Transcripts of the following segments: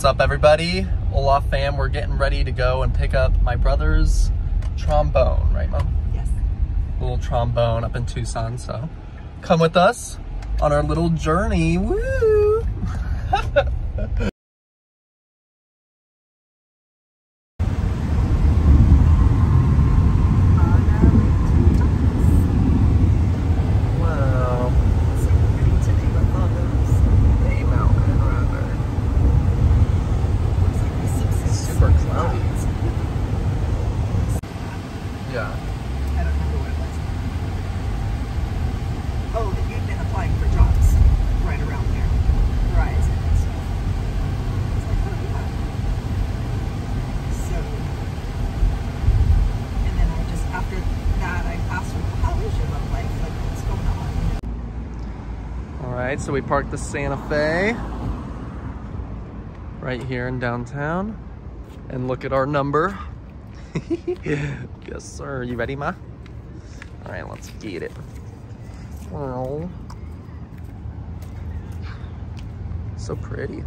What's up, everybody? Olof fam, we're getting ready to go and pick up my brother's trombone, right, Mom? Yes. Little trombone up in Tucson, so come with us on our little journey. Woo! wow. Super cloudy. Yeah. I don't remember what it was. Oh, that you'd been applying for jobs right around there. Verizon and stuff. It's like, oh yeah. So, and then I just, after that, I asked her, how is your love life? Like, what's going So we parked the Santa Fe right here in downtown. And look at our number. yes, sir. You ready, Ma? All right, let's get it. Oh. So pretty.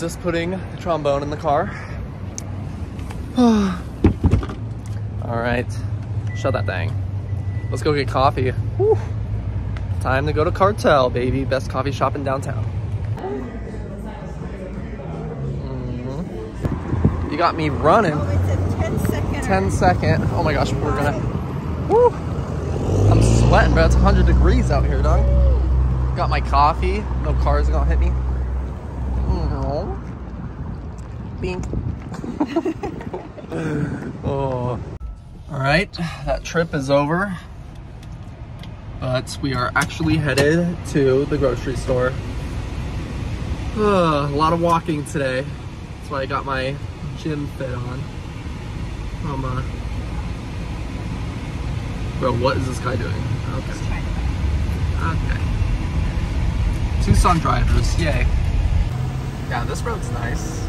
Just putting the trombone in the car. All right, shut that thing. Let's go get coffee. Whew. Time to go to Cartel, baby. Best coffee shop in downtown. Mhm. You got me running. Oh, it's a 10 second. 10 second. Oh my gosh, we're gonna. Woo! I'm sweating, bro. It's 100 degrees out here, dog. Got my coffee. No cars gonna hit me. Bink. oh. All right, that trip is over. But we are actually headed to the grocery store. A lot of walking today. That's why I got my gym fit on. Um, uh, bro, what is this guy doing? Okay. Okay. Tucson drivers, yay. Yeah, this road's nice.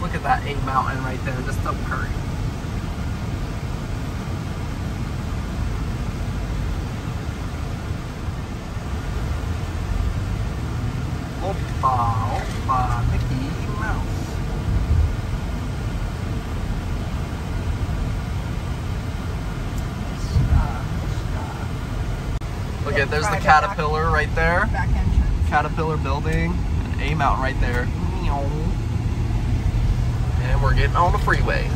Look at that A mountain right there, just don't hurry. Oppa, oppa, Mickey Mouse. Look at there's the caterpillar right there. Caterpillar building, and A mountain right there. And we're getting on the freeway.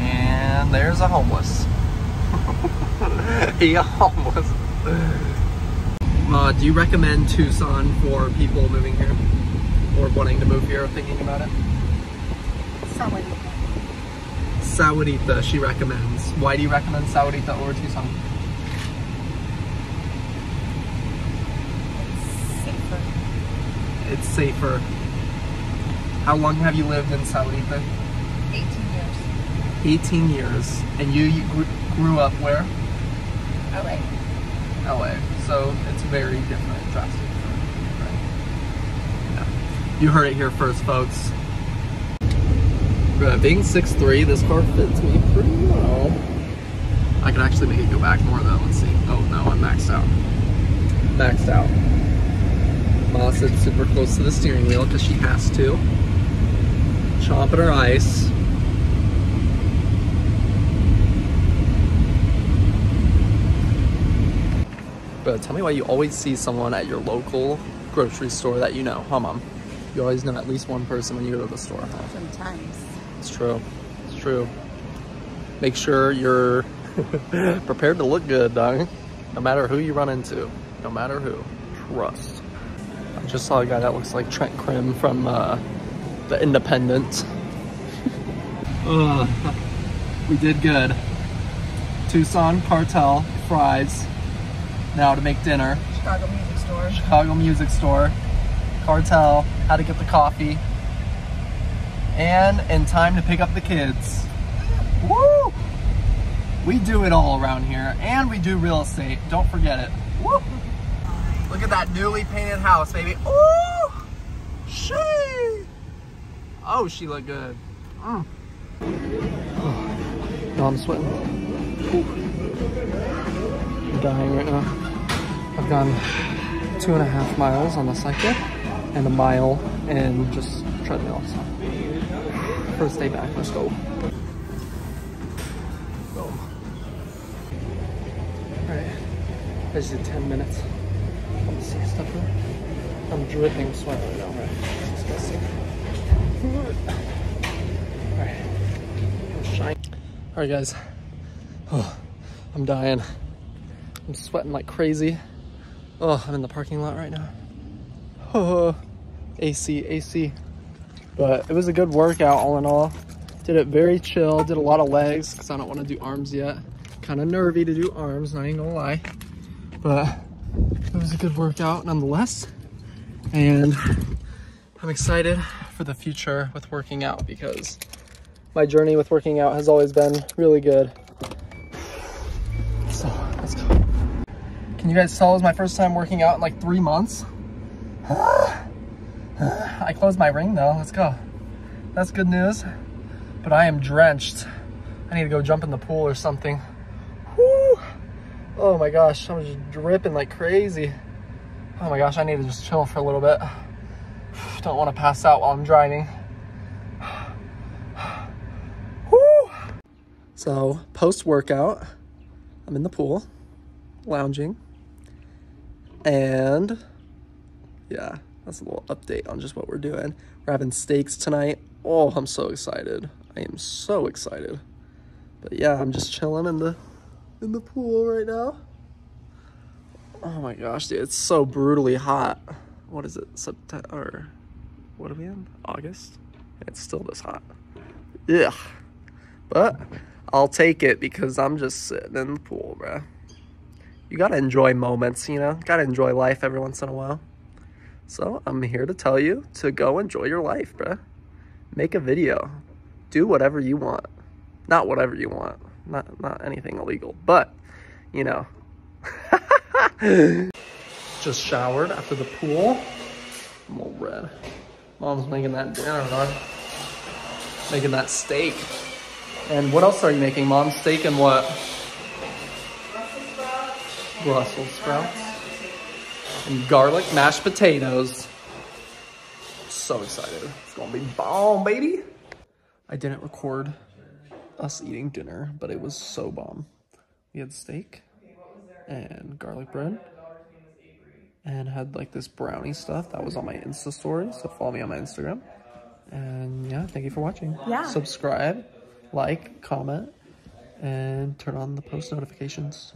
And there's a homeless. he a homeless. Uh, do you recommend Tucson for people moving here? Or wanting to move here or thinking about it? Somebody. Sahuarita, she recommends. Why do you recommend Sahuarita over Tucson? Safer. It's safer. How long have you lived in Sahuarita? 18 years. 18 years. And you, you grew, grew up where? LA. LA. So it's very different, drastic. Right? Yeah. You heard it here first, folks. Bruh, being 6'3", this car fits me pretty well. I can actually make it go back more though. Let's see. Oh no, I'm maxed out. Maxed out. Ma sits super close to the steering wheel because she has to. Chomping her ice. But tell me why you always see someone at your local grocery store that you know, huh, Mom? You always know at least one person when you go to the store. Huh? Sometimes. It's true. It's true. Make sure you're prepared to look good, dog. No matter who you run into. No matter who. Trust. I just saw a guy that looks like Trent Krim from uh, The Independent. Ugh. we did good. Tucson Cartel Fry's. Now to make dinner. Chicago Music Store. Chicago Music Store, Cartel, how to get the coffee, and in time to pick up the kids. Woo! We do it all around here, and we do real estate. Don't forget it. Woo! Look at that newly painted house, baby. Ooh! Shit! Oh, she looked good. Mm. Oh, I'm sweating. I'm dying right now. I've gone two and a half miles on the cycle and a mile in just treadmills. First day back, let's go. Boom. Alright, I just did 10 minutes. I'm dripping sweat right now, right? Disgusting. Alright. Alright guys. Oh, I'm dying. I'm sweating like crazy. Oh, I'm in the parking lot right now. Oh, AC, AC. But it was a good workout all in all. Did it very chill, did a lot of legs because I don't want to do arms yet. Kind of nervy to do arms, not even gonna lie. But it was a good workout nonetheless. And I'm excited for the future with working out because my journey with working out has always been really good. So let's go. Can you guys tell it was my first time working out in like three months? I closed my ring though, let's go. That's good news, but I am drenched. I need to go jump in the pool or something. Oh my gosh, I'm just dripping like crazy. Oh my gosh, I need to just chill for a little bit. Don't want to pass out while I'm driving. Woo! So, post-workout, I'm in the pool, lounging, and yeah, that's a little update on just what we're doing. We're having steaks tonight. Oh, I'm so excited. I am so excited. But yeah, I'm just chilling in the in the pool right now. Oh my gosh, dude, it's so brutally hot. What is it? September? What are we in? August? It's still this hot. Yeah. But I'll take it because I'm just sitting in the pool, bruh. You gotta enjoy moments, you know? Gotta enjoy life every once in a while. So I'm here to tell you to go enjoy your life, bruh. Make a video. Do whatever you want. Not whatever you want. Not not anything illegal. But, you know. Just showered after the pool. I'm all red. Mom's making that dinner, dog. Making that steak. And what else are you making, Mom? Steak and what? Brussels sprouts. Brussels sprouts. And garlic mashed potatoes. So excited. It's gonna be bomb, baby. I didn't record us eating dinner, but it was so bomb. We had steak and garlic bread and had like this brownie stuff that was on my Insta story. So follow me on my Instagram. And yeah, thank you for watching. Yeah. Subscribe, like, comment, and turn on the post notifications.